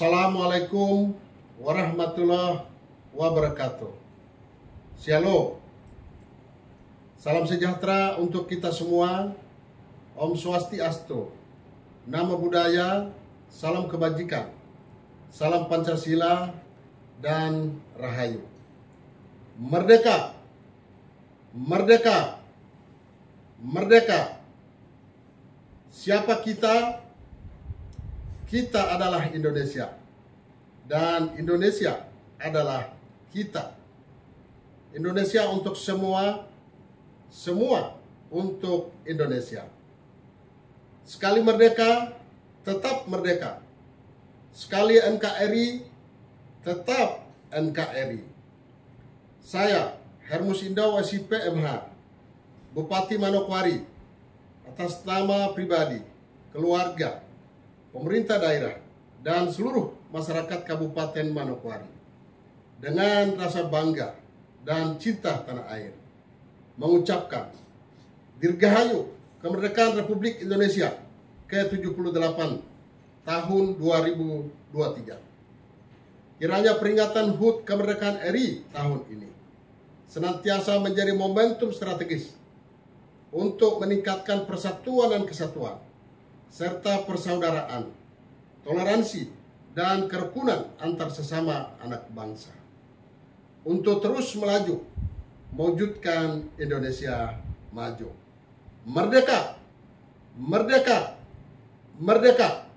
Assalamualaikum warahmatullahi wabarakatuh. Shalom. Salam sejahtera untuk kita semua. Om Swastiastu. Nama budaya, salam kebajikan. Salam Pancasila dan Rahayu. Merdeka. Merdeka. Merdeka. Siapa kita? Kita adalah Indonesia. Dan Indonesia adalah kita. Indonesia untuk semua, semua untuk Indonesia. Sekali merdeka, tetap merdeka. Sekali NKRI, tetap NKRI. Saya, Hermus Indah SIP MH, Bupati Manokwari, atas nama pribadi, keluarga, pemerintah daerah, dan seluruh masyarakat Kabupaten Manokwari. Dengan rasa bangga dan cinta tanah air. Mengucapkan Dirgahayu Kemerdekaan Republik Indonesia ke-78 tahun 2023. Kiranya peringatan HUT Kemerdekaan RI tahun ini senantiasa menjadi momentum strategis untuk meningkatkan persatuan dan kesatuan serta persaudaraan, toleransi, dan kerukunan antar sesama anak bangsa untuk terus melaju, mewujudkan Indonesia maju. Merdeka, merdeka, merdeka.